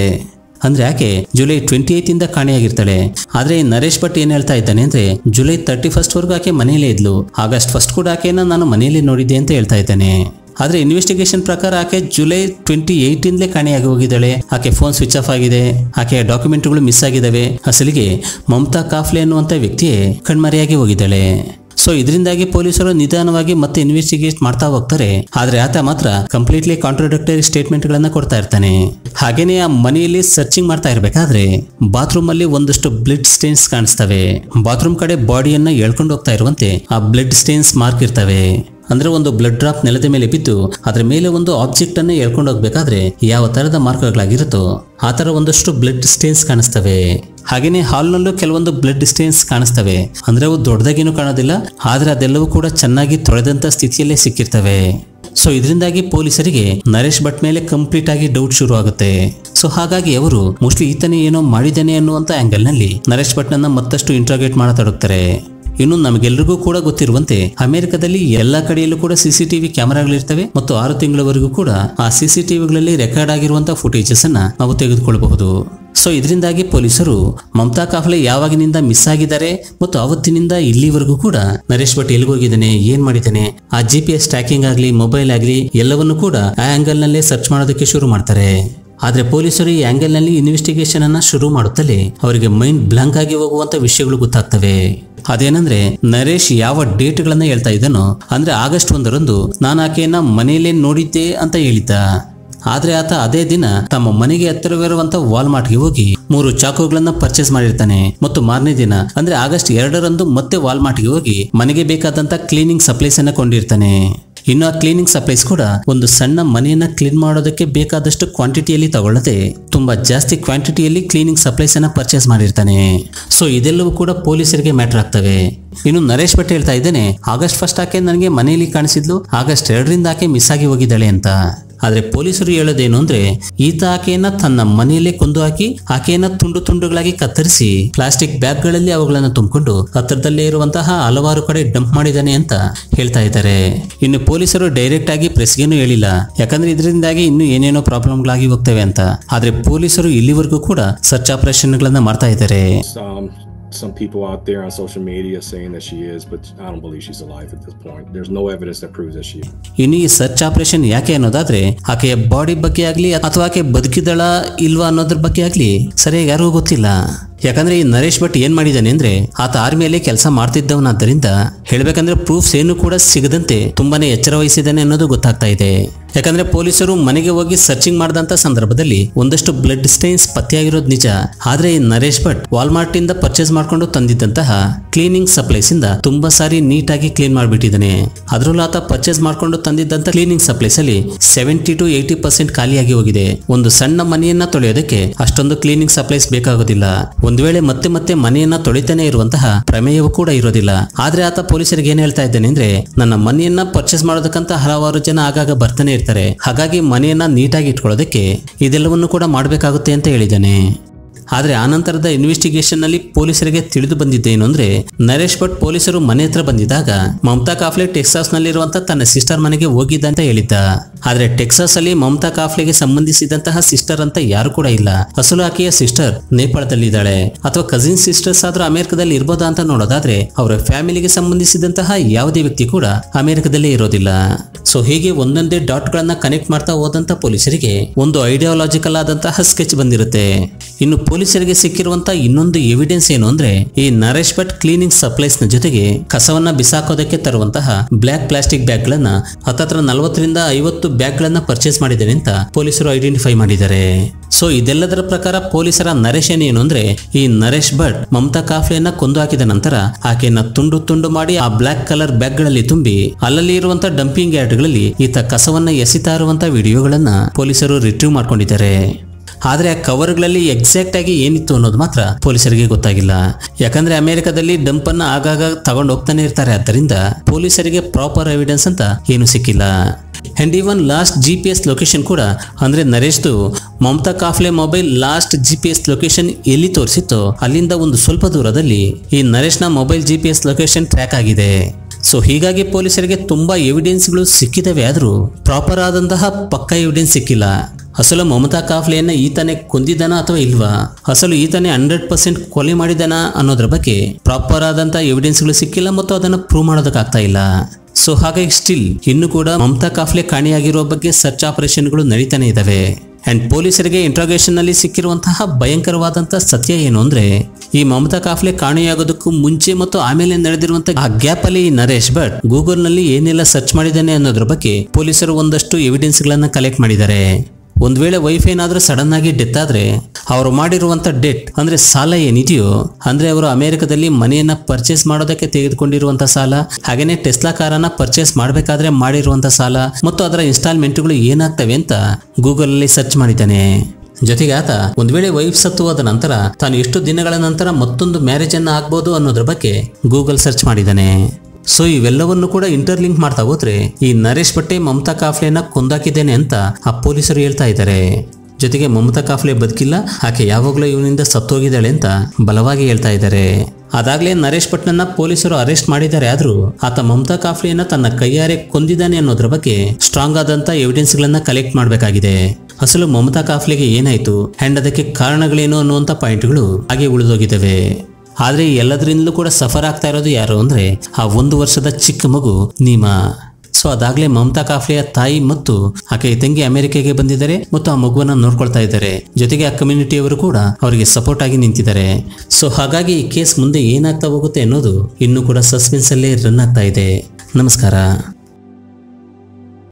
ಅಂದ್ರೆ ಆಕೆ ಜುಲೈ ಟ್ವೆಂಟಿ ಏತ್ ಇಂದ ಕಾಣೆಯಾಗಿರ್ತಾಳೆ. ಆದ್ರೆ ನರೇಶ್ ಭಟ್ ಏನ್ ಹೇಳ್ತಾ ಇದ್ದಾನೆ ಅಂದ್ರೆ ಜುಲೈ ತರ್ಟಿ ಫಸ್ಟ್ ವರ್ಗೂ ಆಕೆ ಮನೆಯಲ್ಲೇ ಇದ್ಲು. ಆಗಸ್ಟ್ ಫಸ್ಟ್ ಕೂಡ ಆಕೆನ ನಾನು ಮನೆಯಲ್ಲಿ ನೋಡಿದ್ದೆ ಅಂತ ಹೇಳ್ತಾ ಇದ್ದಾನೆ. ಆದ್ರೆ ಇನ್ವೆಸ್ಟಿಗೇಷನ್ ಪ್ರಕಾರ ಆಕೆ ಜುಲೈ ಟ್ವೆಂಟಿ ಏಯ್ಟ್ ಇಂದಲೇ ಕಾಣೆಯಾಗಿ ಹೋಗಿದ್ದಾಳೆ. ಆಕೆ ಫೋನ್ ಸ್ವಿಚ್ ಆಫ್ ಆಗಿದೆ. ಆಕೆಯ ಡಾಕ್ಯುಮೆಂಟ್ಗಳು ಮಿಸ್ ಆಗಿದ್ದಾವೆ. ಅಸಲಿಗೆ ಮಮತಾ ಕಾಫ್ಲೆ ಅನ್ನುವಂತ ವ್ಯಕ್ತಿಯೇ ಕಣ್ಮರೆಯಾಗಿ ಹೋಗಿದ್ದಾಳೆ. ಸೊ ಇದರಿಂದಾಗಿ ಪೊಲೀಸರು ನಿಧಾನವಾಗಿ ಮತ್ತೆ ಇನ್ವೆಸ್ಟಿಗೇಟ್ ಮಾಡ್ತಾ ಹೋಗ್ತಾರೆ. ಆದ್ರೆ ಆತ ಮಾತ್ರ ಕಂಪ್ಲೀಟ್ಲಿ ಕಾಂಟ್ರಾಡಕ್ಟರಿ ಸ್ಟೇಟ್ಮೆಂಟ್ ಗಳನ್ನ ಕೊಡ್ತಾ ಇರ್ತಾನೆ. ಹಾಗೇನೆ ಆ ಮನೆಯಲ್ಲಿ ಸರ್ಚಿಂಗ್ ಮಾಡ್ತಾ ಇರ್ಬೇಕಾದ್ರೆ ಬಾತ್ರೂಮ್ ಅಲ್ಲಿ ಒಂದಷ್ಟು ಬ್ಲಡ್ ಸ್ಟೇನ್ಸ್ ಕಾಣಿಸ್ತವೆ. ಬಾತ್ರೂಮ್ ಕಡೆ ಬಾಡಿಯನ್ನ ಎಳ್ಕೊಂಡು ಹೋಗ್ತಾ ಇರುವಂತೆ ಆ ಬ್ಲಡ್ ಸ್ಟೇನ್ಸ್ ಮಾರ್ಕ್ ಇರ್ತವೆ. ಅಂದ್ರೆ ಒಂದು ಬ್ಲಡ್ ಡ್ರಾಪ್ ನೆಲದ ಮೇಲೆ ಬಿದ್ದು ಅದರ ಮೇಲೆ ಒಂದು ಆಬ್ಜೆಕ್ಟ್ ಅನ್ನು ಎಳ್ಕೊಂಡು ಹೋಗ್ಬೇಕಾದ್ರೆ ಯಾವ ತರದ ಮಾರ್ಕ್ಗಳಾಗಿರುತ್ತೋ ಆ ತರ ಒಂದಷ್ಟು ಬ್ಲಡ್ ಸ್ಟೇನ್ಸ್ ಕಾಣಿಸ್ತವೆ. ಹಾಗೇನೆ ಹಾಲ್ನಲ್ಲೂ ಕೆಲವೊಂದು ಬ್ಲಡ್ ಸ್ಟೇನ್ಸ್ ಕಾಣಿಸ್ತವೆ. ಅಂದ್ರೆ ಅವು ದೊಡ್ಡದಾಗೇನು ಕಾಣೋದಿಲ್ಲ, ಆದ್ರೆ ಅದೆಲ್ಲವೂ ಕೂಡ ಚೆನ್ನಾಗಿ ತೊಳೆದಂತ ಸ್ಥಿತಿಯಲ್ಲೇ ಸಿಕ್ಕಿರ್ತವೆ. ಸೊ ಇದರಿಂದಾಗಿ ಪೊಲೀಸರಿಗೆ ನರೇಶ್ ಭಟ್ ಮೇಲೆ ಕಂಪ್ಲೀಟ್ ಆಗಿ ಡೌಟ್ ಶುರು ಆಗುತ್ತೆ ಸೊ ಹಾಗಾಗಿ ಅವರು ಮೋಸ್ಟ್ಲಿ ಈತನೇ ಏನೋ ಮಾಡಿದ್ದಾನೆ ಅನ್ನುವಂತ ಆಂಗಲ್ನಲ್ಲಿ ನರೇಶ್ ಭಟ್ನನ್ನ ಮತ್ತಷ್ಟು ಇಂಟ್ರಾಗೇಟ್ ಮಾಡತೊಡಗ್ತಾರೆ. ಇನ್ನು ನಮಗೆಲ್ಲರಿಗೂ ಕೂಡ ಗೊತ್ತಿರುವಂತೆ ಅಮೆರಿಕದಲ್ಲಿ ಎಲ್ಲಾ ಕಡೆಯಲ್ಲೂ ಕೂಡ ಸಿಸಿಟಿವಿ ಕ್ಯಾಮೆರಾಗಳಿರ್ತವೆ ಮತ್ತು ಆರು ತಿಂಗಳವರೆಗೂ ಕೂಡ ಆ ಸಿಸಿಟಿವಿಗಳಲ್ಲಿ ರೆಕಾರ್ಡ್ ಆಗಿರುವಂತಹ ಫುಟೇಜಸ್ ಅನ್ನ ನಾವು ತೆಗೆದುಕೊಳ್ಳಬಹುದು. ಸೊ ಇದರಿಂದಾಗಿ ಪೊಲೀಸರು ಮಮತಾ ಕಾಫ್ಲೆ ಯಾವಾಗಿನಿಂದ ಮಿಸ್ ಆಗಿದ್ದಾರೆ ಮತ್ತು ಅವತ್ತಿನಿಂದ ಇಲ್ಲಿವರೆಗೂ ಕೂಡ ನರೇಶ್ ಭಟ್ ಎಲ್ಲಿಗೋಗಿದ್ದಾನೆ ಏನ್ ಮಾಡಿದ್ದಾನೆ, ಆ ಜಿ ಪಿ ಎಸ್ ಟ್ರ್ಯಾಕಿಂಗ್ ಆಗಲಿ ಮೊಬೈಲ್ ಆಗಲಿ ಎಲ್ಲವನ್ನು ಕೂಡ ಆ ಆಂಗಲ್ ನಲ್ಲೇ ಸರ್ಚ್ ಮಾಡೋದಕ್ಕೆ ಶುರು ಮಾಡ್ತಾರೆ. ಆದ್ರೆ ಪೊಲೀಸರು ಈ ಆ್ಯಂಗಲ್ನಲ್ಲಿ ಇನ್ವೆಸ್ಟಿಗೇಷನ್ ಅನ್ನ ಶುರು ಮಾಡುತ್ತಲೇ ಅವರಿಗೆ ಮೈಂಡ್ ಬ್ಲಾಂಕ್ ಆಗಿ ಹೋಗುವಂತ ವಿಷಯಗಳು ಗೊತ್ತಾಗ್ತವೆ. ಅದೇನಂದ್ರೆ, ನರೇಶ್ ಯಾವ ಡೇಟ್ ಗಳನ್ನ ಹೇಳ್ತಾ ಇದ್ದಾನೋ, ಅಂದ್ರೆ ಆಗಸ್ಟ್ ಒಂದರಂದು ನಾನು ಆಕೆಯನ್ನ ಮನೆಯಲ್ಲೇ ನೋಡಿದ್ದೆ ಅಂತ ಹೇಳಿದ್ದ. ಆದ್ರೆ ಆತ ಅದೇ ದಿನ ತಮ್ಮ ಮನೆಗೆ ಹತ್ತಿರವಿರುವಂತ ವಾಲ್ಮಾರ್ಟ್ಗೆ ಹೋಗಿ ಮೂರು ಚಾಕುಗಳನ್ನ ಪರ್ಚೇಸ್ ಮಾಡಿರ್ತಾನೆ. ಮತ್ತು ಮಾರನೇ ದಿನ, ಅಂದ್ರೆ ಆಗಸ್ಟ್ ಎರಡರಂದು ಮತ್ತೆ ವಾಲ್ಮಾರ್ಟ್ಗೆ ಹೋಗಿ ಮನೆಗೆ ಬೇಕಾದಂತ ಕ್ಲೀನಿಂಗ್ ಸಪ್ಲೈಸ್ ಅನ್ನ ಕೊಂಡಿರ್ತಾನೆ. ಇನ್ನು ಆ ಕ್ಲೀನಿಂಗ್ ಸಪ್ಲೈಸ್ ಕೂಡ ಒಂದು ಸಣ್ಣ ಮನೆಯನ್ನ ಕ್ಲೀನ್ ಮಾಡೋದಕ್ಕೆ ಬೇಕಾದಷ್ಟು ಕ್ವಾಂಟಿಟಿಯಲ್ಲಿ ತಗೊಳ್ಳದೆ ತುಂಬಾ ಜಾಸ್ತಿ ಕ್ವಾಂಟಿಟಿಯಲ್ಲಿ ಕ್ಲೀನಿಂಗ್ ಸಪ್ಲೈಸ್ ಅನ್ನ ಪರ್ಚೇಸ್ ಮಾಡಿರ್ತಾನೆ. ಸೊ ಇದೆಲ್ಲವೂ ಕೂಡ ಪೊಲೀಸರಿಗೆ ಮ್ಯಾಟರ್ ಆಗ್ತವೆ. ಇನ್ನು ನರೇಶ್ ಭಟ್ ಹೇಳ್ತಾ ಇದ್ದೇನೆ, ಆಗಸ್ಟ್ ಫಸ್ಟ್ ಆಕೆ ನನಗೆ ಮನೆಯಲ್ಲಿ ಕಾಣಿಸಿದ್ಲು, ಆಗಸ್ಟ್ ಎರಡರಿಂದ ಆಕೆ ಮಿಸ್ ಆಗಿ ಹೋಗಿದ್ದಾಳೆ ಅಂತ. ಆದ್ರೆ ಪೊಲೀಸರು ಹೇಳೋದೇನು ಅಂದ್ರೆ, ಈತ ಆಕೆಯನ್ನ ತನ್ನ ಮನೆಯಲ್ಲೇ ಕೊಂದು ಹಾಕಿ ಆಕೆಯನ್ನ ತುಂಡು ತುಂಡುಗಳಾಗಿ ಕತ್ತರಿಸಿ ಪ್ಲಾಸ್ಟಿಕ್ ಬ್ಯಾಗ್ಗಳಲ್ಲಿ ಅವುಗಳನ್ನ ತುಂಬಿಕೊಂಡು ಹತ್ತಿರದಲ್ಲೇ ಇರುವಂತಹ ಹಲವಾರು ಕಡೆ ಡಂಪ್ ಮಾಡಿದಾನೆ ಅಂತ ಹೇಳ್ತಾ ಇದ್ದಾರೆ. ಇನ್ನು ಪೊಲೀಸರು ಡೈರೆಕ್ಟ್ ಆಗಿ ಪ್ರೆಸ್ಗೇನು ಹೇಳಿಲ್ಲ. ಯಾಕಂದ್ರೆ ಇದರಿಂದಾಗಿ ಇನ್ನು ಏನೇನೋ ಪ್ರಾಬ್ಲಮ್ಗಳಾಗಿ ಹೋಗ್ತವೆ ಅಂತ. ಆದ್ರೆ ಪೊಲೀಸರು ಇಲ್ಲಿವರೆಗೂ ಕೂಡ ಸರ್ಚ್ ಆಪರೇಷನ್ ಗಳನ್ನ ಮಾಡ್ತಾ ಇದ್ದಾರೆ. Some people out there on social media saying that she is, but I don't believe she's alive at this point. There's no evidence that proves that she is. ಇನ್ನು ಈ ಸರ್ಚ್ ಆಪರೇಷನ್ ಯಾಕೆ ಅನ್ನೋದಾದ್ರೆ ಆಕೆಯ body ಬಗ್ಗೆ ಆಗ್ಲಿ ಅಥವಾ ಆಕೆ ಬದುಕಿದಳ ಇಲ್ವಾ ಅನ್ನೋದ್ರ ಬಗ್ಗೆ ಆಗ್ಲಿ ಸರಿಯಾಗಿ ಯಾರಿಗೂ ಗೊತ್ತಿಲ್ಲ ಯಾಕಂದ್ರೆ ಈ ನರೇಶ್ ಭಟ್ ಏನ್ ಮಾಡಿದಾನೆ ಅಂದ್ರೆ ಆತ ಆರ್ಮಿಯಲ್ಲಿ ಕೆಲಸ ಮಾಡ್ತಿದ್ದವನಾದ್ದರಿಂದ ಹೇಳ್ಬೇಕಂದ್ರೆ ಪ್ರೂಫ್ಸ್ ಏನು ಕೂಡ ಸಿಗದಂತೆ ತುಂಬಾನೇ ಎಚ್ಚರ ವಹಿಸಿದ್ದಾನೆ ಅನ್ನೋದು ಗೊತ್ತಾಗ್ತಾ ಇದೆ. ಯಾಕಂದ್ರೆ ಪೊಲೀಸರು ಮನೆಗೆ ಹೋಗಿ ಸರ್ಚಿಂಗ್ ಮಾಡಿದಂತ ಸಂದರ್ಭದಲ್ಲಿ ಒಂದಷ್ಟು ಬ್ಲಡ್ ಸ್ಟೈನ್ಸ್ ಪತ್ತೆಯಾಗಿರೋದು ನಿಜ. ಆದ್ರೆ ಈ ನರೇಶ್ ಭಟ್ ವಾಲ್ಮಾರ್ಟ್ ಇಂದ ಪರ್ಚೇಸ್ ಮಾಡ್ಕೊಂಡು ತಂದಿದ್ದಂತಹ ಕ್ಲೀನಿಂಗ್ ಸಪ್ಲೈಸ್ ಇಂದ ತುಂಬಾ ಸಾರಿ ನೀಟಾಗಿ ಕ್ಲೀನ್ ಮಾಡಿಬಿಟ್ಟಿದ್ದಾನೆ. ಅದರಲ್ಲೂ ಆತ ಪರ್ಚೇಸ್ ಮಾಡ್ಕೊಂಡು ತಂದಿದ್ದಂತ ಕ್ಲೀನಿಂಗ್ ಸಪ್ಲೈಸ್ ಅಲ್ಲಿ ಸೆವೆಂಟಿ ಟು ಏಯ್ಟಿ ಪರ್ಸೆಂಟ್ ಖಾಲಿಯಾಗಿ ಹೋಗಿದೆ. ಒಂದು ಸಣ್ಣ ಮನೆಯನ್ನ ತೊಳೆಯೋದಕ್ಕೆ ಅಷ್ಟೊಂದು ಕ್ಲೀನಿಂಗ್ ಸಪ್ಲೈಸ್ ಬೇಕಾಗೋದಿಲ್ಲ. ಒಂದ್ ವೇಳೆ ಮತ್ತೆ ಮತ್ತೆ ಮನೆಯನ್ನ ತೊಳಿತಾನೆ ಇರುವಂತಹ ಪ್ರಮೇಯವೂ ಕೂಡ ಇರೋದಿಲ್ಲ. ಆದ್ರೆ ಆತ ಪೊಲೀಸರಿಗೆ ಏನ್ ಹೇಳ್ತಾ ಇದ್ದಾನೆ ಅಂದ್ರೆ, ನನ್ನ ಮನೆಯನ್ನ ಪರ್ಚೇಸ್ ಮಾಡೋದಕ್ಕಂತ ಹಲವಾರು ಜನ ಆಗಾಗ ಬರ್ತಾನೆ ಇರ್ತಾರೆ. ಹಾಗಾಗಿ ಮನೆಯನ್ನ ನೀಟಾಗಿ ಇಟ್ಕೊಳ್ಳೋದಕ್ಕೆ ಇದೆಲ್ಲವನ್ನು ಕೂಡ ಮಾಡಬೇಕಾಗುತ್ತೆ ಅಂತ ಹೇಳಿದ್ದಾನೆ. ಆದ್ರೆ ಆನಂತರದ ಇನ್ವೆಸ್ಟಿಗೇಷನ್ನಲ್ಲಿ ಪೊಲೀಸರಿಗೆ ತಿಳಿದು ಬಂದಿದ್ದೇನು ಅಂದ್ರೆ, ನರೇಶ್ ಭಟ್ ಪೊಲೀಸರು ಮನೆ ಹತ್ರ ಬಂದಿದ್ದಾಗ, ಮಮತಾ ಕಾಫ್ಲೆ ಟೆಕ್ಸಾಸ್ ನಲ್ಲಿರುವಂತ ತನ್ನ ಸಿಸ್ಟರ್ ಮನೆಗೆ ಹೋಗಿದ್ದ ಅಂತ ಹೇಳಿದ್ದ. ಆದರೆ ಟೆಕ್ಸಾಸ್ ಅಲ್ಲಿ ಮಮತಾ ಕಾಫ್ಲೆಗೆ ಸಂಬಂಧಿಸಿದಂತಹ ಸಿಸ್ಟರ್ ಅಂತ ಯಾರು ಕೂಡ ಇಲ್ಲ. ಅಸಲು ಆಕೆಯ ಸಿಸ್ಟರ್ ನೇಪಾಳದಲ್ಲಿದ್ದಾಳೆ. ಅಥವಾ ಕಸಿನ್ ಸಿಸ್ಟರ್ಸ್ ಆದರೂ ಅಮೆರಿಕದಲ್ಲಿ ಇರ್ಬೋದಾ ಅಂತ ನೋಡೋದಾದ್ರೆ, ಅವರ ಫ್ಯಾಮಿಲಿಗೆ ಸಂಬಂಧಿಸಿದಂತಹ ಯಾವುದೇ ವ್ಯಕ್ತಿ ಕೂಡ ಅಮೆರಿಕದಲ್ಲೇ ಇರೋದಿಲ್ಲ. ಸೊ ಹೀಗೆ ಒಂದೊಂದೇ ಡಾಟ್ ಗಳನ್ನ ಕನೆಕ್ಟ್ ಮಾಡ್ತಾ ಹೋದಂತ ಪೊಲೀಸರಿಗೆ ಒಂದು ಐಡಿಯಾಲಜಿಕಲ್ ಆದಂತಹ ಸ್ಕೆಚ್ ಬಂದಿರುತ್ತೆ. ಇನ್ನು ಪೊಲೀಸರಿಗೆ ಸಿಕ್ಕಿರುವಂತ ಇನ್ನೊಂದು ಎವಿಡೆನ್ಸ್ ಏನು ಅಂದ್ರೆ ಈ ನರೇಶ್ ಭಟ್ ಕ್ಲೀನಿಂಗ್ ಸಪ್ಲೈಸ್ನ ಜೊತೆಗೆ ಕಸವನ್ನ ಬಿಸಾಕೋದಕ್ಕೆ ತರುವಂತಹ ಬ್ಲಾಕ್ ಪ್ಲಾಸ್ಟಿಕ್ ಬ್ಯಾಗ್ ಗಳನ್ನ ಹತ್ತತ್ರ ನಲವತ್ತರಿಂದ ಐವತ್ತು ಬ್ಯಾಗ್ ಗಳನ್ನ ಪರ್ಚೇಸ್ ಮಾಡಿದ್ದೇನೆ ಅಂತ ಪೊಲೀಸರು ಐಡೆಂಟಿಫೈ ಮಾಡಿದ್ದಾರೆ. ಸೊ ಇದೆಲ್ಲದರ ಪ್ರಕಾರ ಪೊಲೀಸರ ನರೇಶ್ ಏನು ಅಂದ್ರೆ ಈ ನರೇಶ್ ಭಟ್ ಮಮತಾ ಕಾಫ್ಲೆಯನ್ನ ಕೊಂದು ಹಾಕಿದ ನಂತರ ಆಕೆಯನ್ನ ತುಂಡು ತುಂಡು ಮಾಡಿ ಆ ಬ್ಲಾಕ್ ಕಲರ್ ಬ್ಯಾಗ್ಗಳಲ್ಲಿ ತುಂಬಿ ಅಲ್ಲಲ್ಲಿ ಇರುವಂತಹ ಡಂಪಿಂಗ್ ಯಾರ್ಡ್ಗಳಲ್ಲಿ ಈತ ಕಸವನ್ನ ಎಸಿತಾ ಇರುವಂತಹ ವಿಡಿಯೋಗಳನ್ನ ಪೊಲೀಸರು ರಿಟ್ರೀವ್ ಮಾಡ್ಕೊಂಡಿದ್ದಾರೆ. ಆದ್ರೆ ಆ ಕವರ್ಗಳಲ್ಲಿ ಎಕ್ಸಾಕ್ಟ್ ಆಗಿ ಏನಿತ್ತು ಅನ್ನೋದು ಮಾತ್ರ ಪೊಲೀಸರಿಗೆ ಗೊತ್ತಾಗಿಲ್ಲ. ಯಾಕಂದ್ರೆ ಅಮೆರಿಕದಲ್ಲಿ ಡಂಪ್ ಅನ್ನ ಆಗಾಗ ತಗೊಂಡು ಹೋಗ್ತಾನೆ ಇರ್ತಾರೆ. ಆದ್ದರಿಂದ ಪೊಲೀಸರಿಗೆ ಪ್ರಾಪರ್ ಎವಿಡೆನ್ಸ್ ಅಂತ ಏನು ಸಿಕ್ಕಿಲ್ಲ. And even last G P S location ಕೂಡ, ಅಂದ್ರೆ ನರೇಶ್ದು Mamata Kafle mobile last G P S location ಎಲ್ಲಿ ತೋರಿಸಿತ್ತು, ಅಲ್ಲಿಂದ ಒಂದು ಸ್ವಲ್ಪ ದೂರದಲ್ಲಿ ಈ ನರೇಶ್ನ mobile G P S location track ಆಗಿದೆ. ಸೊ ಹೀಗಾಗಿ ಪೊಲೀಸರಿಗೆ ತುಂಬಾ ಎವಿಡೆನ್ಸ್ಗಳು ಸಿಕ್ಕಿದವೆ. ಆದರೂ ಪ್ರಾಪರ್ ಆದಂತಹ ಪಕ್ಕ ಎವಿಡೆನ್ಸ್ ಸಿಕ್ಕಿಲ್ಲ. ಅಸಲು ಮಮತಾ ಕಾಫ್ಲೆಯನ್ನ ಈತನೇ ಕೊಂದಿದ್ದಾನ ಅಥವಾ ಇಲ್ವಾ? ಅಸಲು ಈತನೇ ಹಂಡ್ರೆಡ್ ಪರ್ಸೆಂಟ್ ಕೊಲೆ ಮಾಡಿದಾನ ಅನ್ನೋದ್ರ ಬಗ್ಗೆ ಪ್ರಾಪರ್ ಆದಂತ ಎವಿಡೆನ್ಸ್ಗಳು ಸಿಕ್ಕಿಲ್ಲ ಮತ್ತು ಅದನ್ನ ಪ್ರೂವ್ ಮಾಡೋದಕ್ಕಾಗ್ತಾ ಇಲ್ಲ. ಸೊ ಹಾಗಾಗಿ ಸ್ಟಿಲ್ ಇನ್ನು ಕೂಡ ಮಮತಾ ಕಾಫ್ಲೆ ಕಾಣೆಯಾಗಿರುವ ಬಗ್ಗೆ ಸರ್ಚ್ ಆಪರೇಷನ್ಗಳು ನಡೀತಾನೆ ಇದಾವೆ. ಅಂಡ್ ಪೊಲೀಸರಿಗೆ ಇಂಟ್ರಾಗೇಷನ್ನಲ್ಲಿ ಸಿಕ್ಕಿರುವಂತಹ ಭಯಂಕರವಾದಂತಹ ಸತ್ಯ ಏನು ಅಂದ್ರೆ, ಈ ಮಮತಾ ಕಾಫ್ಲೆ ಕಾಣೆಯಾಗೋದಕ್ಕೂ ಮುಂಚೆ ಮತ್ತು ಆಮೇಲೆ ನಡೆದಿರುವಂತಹ ಆ ಗ್ಯಾಪ್ ಅಲ್ಲಿ ನರೇಶ್ ಭಟ್ ಗೂಗಲ್ನಲ್ಲಿ ಏನೆಲ್ಲ ಸರ್ಚ್ ಮಾಡಿದ್ದಾನೆ ಅನ್ನೋದ್ರ ಬಗ್ಗೆ ಪೊಲೀಸರು ಒಂದಷ್ಟು ಎವಿಡೆನ್ಸ್ ಗಳನ್ನ ಕಲೆಕ್ಟ್ ಮಾಡಿದ್ದಾರೆ. ಒಂದ್ ವೇಳೆ ವೈಫ್ ಏನಾದ್ರೂ ಸಡನ್ ಆಗಿ ಡೆತ್ ಆದ್ರೆ ಅವರು ಮಾಡಿರುವಂತ ಡೆಟ್ ಅಂದ್ರೆ ಸಾಲ ಏನಿದೆಯೋ, ಅಂದ್ರೆ ಅವರು ಅಮೆರಿಕದಲ್ಲಿ ಮನೆಯನ್ನ ಪರ್ಚೇಸ್ ಮಾಡೋದಕ್ಕೆ ತೆಗೆದುಕೊಂಡಿರುವಂತ ಸಾಲ, ಹಾಗೇನೆ ಟೆಸ್ಲಾ ಕಾರನ್ನ ಪರ್ಚೇಸ್ ಮಾಡಬೇಕಾದ್ರೆ ಮಾಡಿರುವಂತ ಸಾಲ, ಮತ್ತು ಅದರ ಇನ್ಸ್ಟಾಲ್ಮೆಂಟ್ಗಳು ಏನಾಗ್ತವೆ ಅಂತ ಗೂಗಲ್ ಅಲ್ಲಿ ಸರ್ಚ್ ಮಾಡಿದ್ದಾನೆ. ಜೊತೆಗೆ ಆತ ಒಂದ್ ವೇಳೆ ವೈಫ್ ಸತ್ತು ಹೋದ ನಂತರ ತಾನು ಎಷ್ಟು ದಿನಗಳ ನಂತರ ಮತ್ತೊಂದು ಮ್ಯಾರೇಜ್ ಅನ್ನ ಆಗ್ಬೋದು ಅನ್ನೋದ್ರ ಬಗ್ಗೆ ಗೂಗಲ್ ಸರ್ಚ್ ಮಾಡಿದ್ದಾನೆ. ಸೊ ಇವೆಲ್ಲವನ್ನು ಕೂಡ ಇಂಟರ್ಲಿಂಕ್ ಮಾಡ್ತಾ ಹೋದ್ರೆ ಈ ನರೇಶ್ ಭಟ್ಟೆ ಮಮತಾ ಕಾಫ್ಲೆನ ಕೊಂದಾಕಿದ್ದೇನೆ ಅಂತ ಆ ಪೊಲೀಸರು ಹೇಳ್ತಾ ಇದ್ದಾರೆ. ಜೊತೆಗೆ ಮಮತಾ ಕಾಫ್ಲೆ ಬದುಕಿಲ್ಲ, ಆಕೆ ಯಾವಾಗಲೂ ಇವನಿಂದ ಸತ್ತೋಗಿದ್ದಾಳೆ ಅಂತ ಬಲವಾಗಿ ಹೇಳ್ತಾ ಇದ್ದಾರೆ. ಅದಾಗಲೇ ನರೇಶ್ ಭಟ್ನನ್ನ ಪೊಲೀಸರು ಅರೆಸ್ಟ್ ಮಾಡಿದ್ದಾರೆ ಆದರೂ ಆತ ಮಮತಾ ಕಾಫ್ಲೆಯನ್ನ ತನ್ನ ಕೈಯಾರೆ ಕೊಂದಿದ್ದಾನೆ ಅನ್ನೋದ್ರ ಬಗ್ಗೆ ಸ್ಟ್ರಾಂಗ್ ಆದಂತ ಎವಿಡೆನ್ಸ್ ಗಳನ್ನ ಕಲೆಕ್ಟ್ ಮಾಡಬೇಕಾಗಿದೆ. ಅಸಲು ಮಮತಾ ಕಾಫ್ಲೆಗೆ ಏನಾಯ್ತು ಅಂಡ್ ಅದಕ್ಕೆ ಕಾರಣಗಳೇನು ಅನ್ನುವಂಥ ಪಾಯಿಂಟ್ಗಳು ಹಾಗೆ ಉಳಿದೋಗಿದ್ದಾವೆ. ಆದ್ರೆ ಎಲ್ಲದರಿಂದಲೂ ಕೂಡ ಸಫರ್ ಆಗ್ತಾ ಇರೋದು ಯಾರು ಅಂದ್ರೆ ಆ ಒಂದು ವರ್ಷದ ಚಿಕ್ಕ ಮಗು ನೀಮಾ. ಸೊ ಅದಾಗ್ಲೇ ಮಮತಾ ಕಾಫ್ಲೆಯ ತಾಯಿ ಮತ್ತು ಆಕೆಯ ತಂಗಿ ಅಮೆರಿಕೆಗೆ ಬಂದಿದ್ದಾರೆ ಮತ್ತು ಆ ಮಗುವನ್ನ ನೋಡ್ಕೊಳ್ತಾ ಇದ್ದಾರೆ. ಜೊತೆಗೆ ಆ ಕಮ್ಯುನಿಟಿಯವರು ಕೂಡ ಅವರಿಗೆ ಸಪೋರ್ಟ್ ಆಗಿ ನಿಂತಿದ್ದಾರೆ. ಸೊ ಹಾಗಾಗಿ ಈ ಕೇಸ್ ಮುಂದೆ ಏನಾಗ್ತಾ ಹೋಗುತ್ತೆ ಅನ್ನೋದು ಇನ್ನೂ ಕೂಡ ಸಸ್ಪೆನ್ಸ್ ಅಲ್ಲೇ ರನ್ ಆಗ್ತಾ ಇದೆ. ನಮಸ್ಕಾರ.